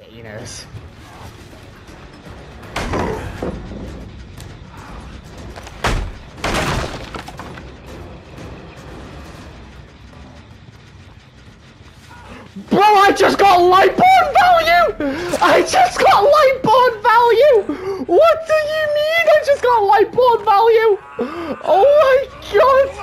Yeah. Bro, I just got Lightborn value! I just got Lightborn value! What do you mean I just got Lightborn value? Oh my god!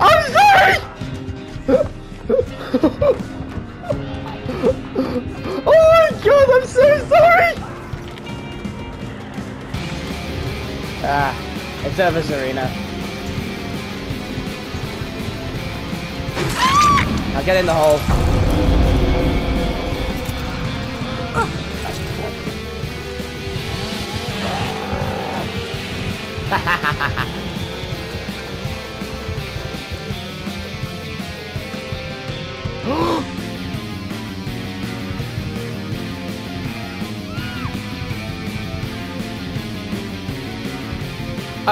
I'm sorry! oh my god, I'm so sorry! Ah, it's Ever's Arena. Now get in the hole.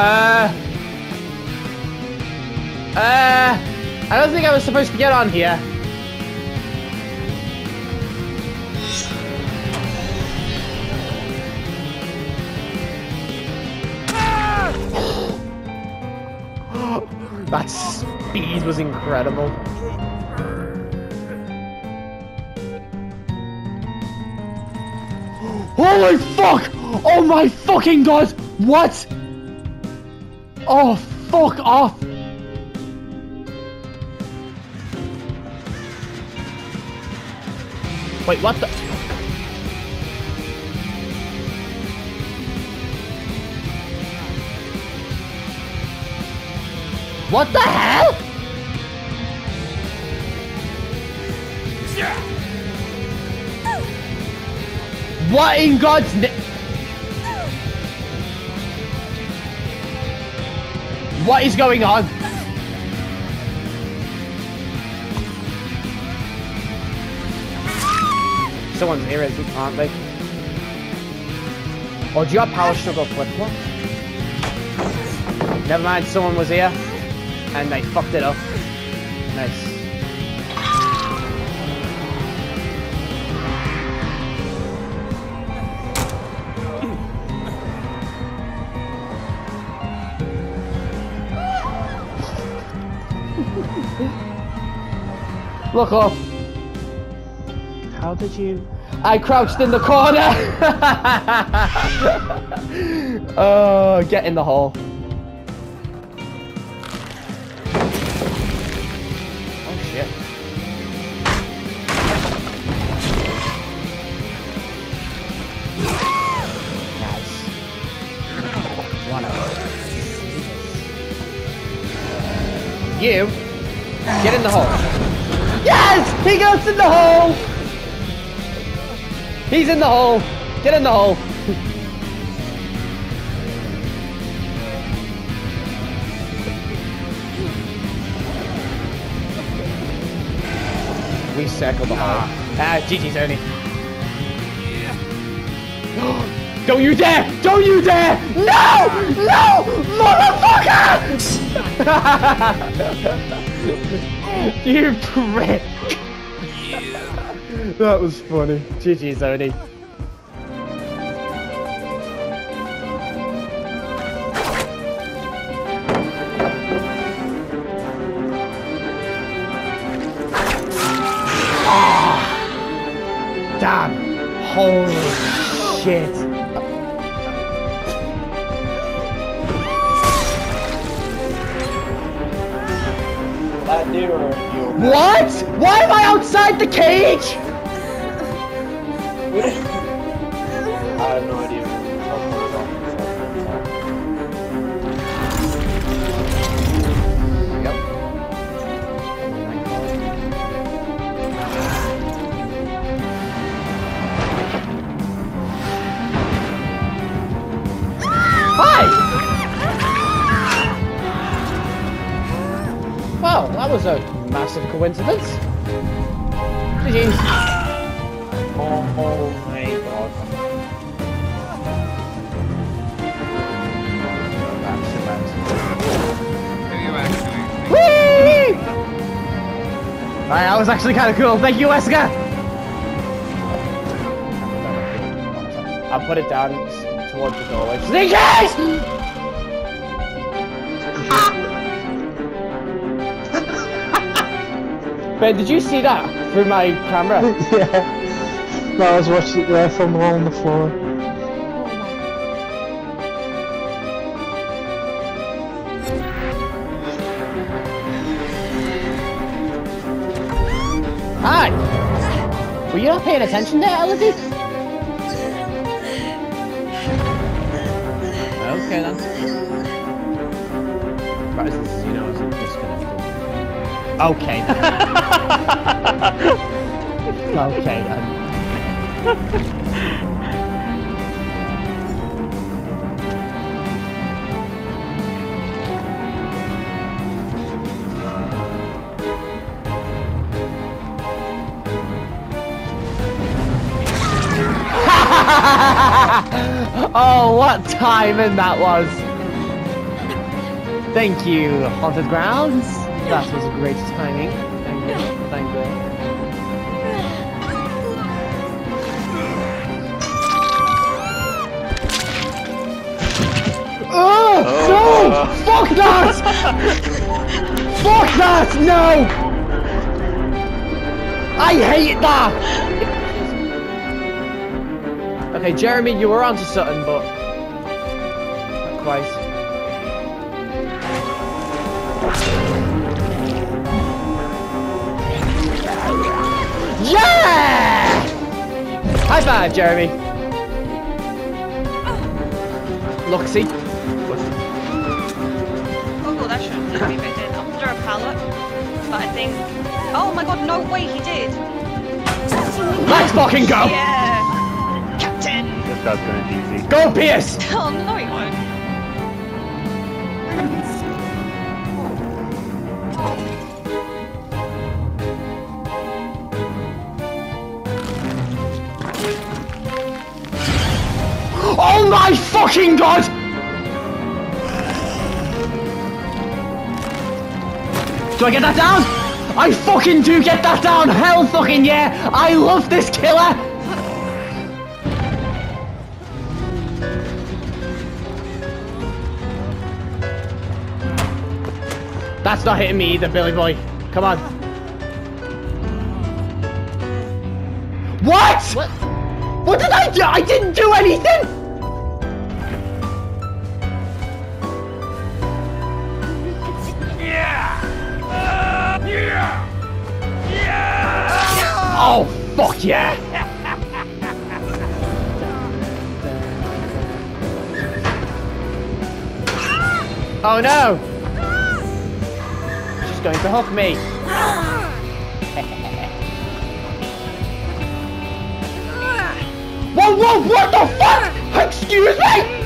Uh. Uh. I don't think I was supposed to get on here. that speed was incredible. Holy fuck! Oh my fucking god! What? Oh, fuck off! Wait, what the? What the hell? What in God's name? What is going on? Someone's here, aren't they? Oh, do you have power struggle flip flop? Never mind, someone was here and they fucked it up. Nice. Look up. How did you? I crouched in the corner. oh, get in the hole. Oh shit. Nice. One of You get in the hole. Yes! He goes in the hole! He's in the hole! Get in the hole! we circled the hole. Ah, GG's only. Don't you dare! Don't you dare! No! No! Motherfucker! You prick! that was funny. GG's only. Ah. Damn! Holy shit! Dude or you? What? Why am I outside the cage? I have no idea. Was a massive coincidence. Oh, oh my god. Whee! Alright, that was actually kind of cool. Thank you, Wesker! I'll put it down towards the doorway. Sneakers! Ben, did you see that through my camera? yeah. No, I was watching it there from along the floor. Hi! Were you not paying attention there, Elodie? Okay then. Right, Okay okay oh, what timing that was! Thank you, Haunted Grounds. That was great timing. Thank you. Thank you. Oh, oh, no! Fuck that! Fuck that! No! I hate that! Okay, Jeremy, you were onto something, but not quite. Yeah! High five, Jeremy. Look, see, Oh, that shouldn't have been did under a pallet. But I think. Oh my god, no way, he did! let's fucking go! Yeah! Captain! This guy's gonna easy. Go, Pierce! Oh, no, he won't. Oh my fucking god! Do I get that down? I fucking do get that down! Hell fucking yeah! I love this killer! That's not hitting me either, Billy boy. Come on. What? What? What did I do? I didn't do anything! Oh, fuck yeah! Oh no! She's going to hook me. Whoa, whoa, what the fuck? Excuse me!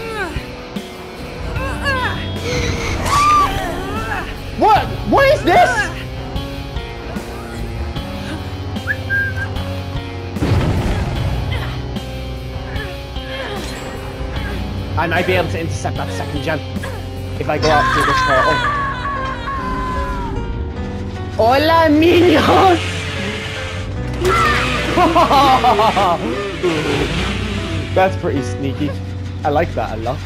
I be able to intercept that second gen if I go through this portal. Hola, niños! That's pretty sneaky. I like that a lot.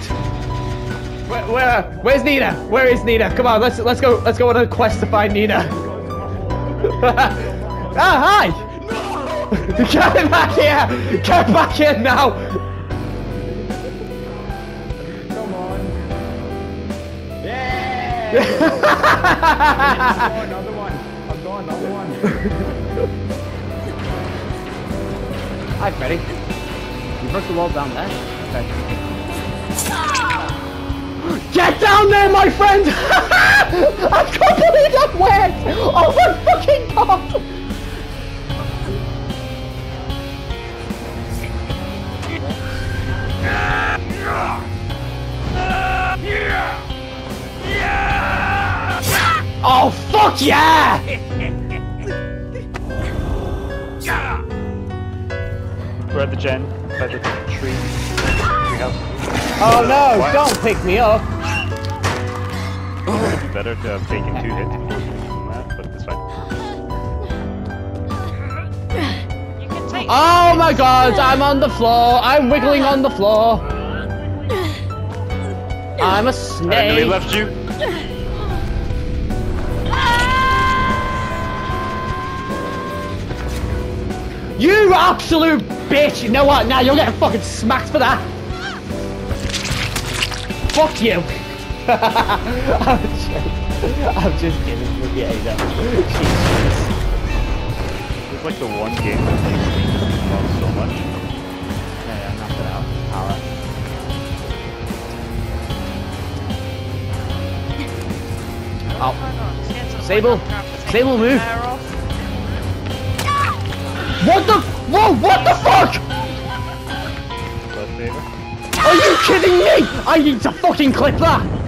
Where, where, where's Nina? Where is Nina? Come on, let's let's go let's go on a quest to find Nina. ah, hi! Get back here! Get back here now! Another one. I've got another one. Hi, Freddy. You broke the wall down there. Okay. Get down there, my friend! I can't We're at the gen, by the tree. Oh no, What? don't pick me up. It'd be better to have taken two hits than that, but it's fine. You can take. Oh my god, I'm on the floor. I'm wiggling on the floor. I'm a I nearly snake. left you. You absolute bitch! You know what? Now you're getting fucking smacked for that. Fuck you. I'm just, I'm just kidding with you, Ada. Jesus. It's like the one game that makes me love so much. Yeah, yeah, knock it out. Alright. Oh. Sable. Sable, move. What the? Whoa! What the fuck? Are you kidding me? I need to fucking clip that.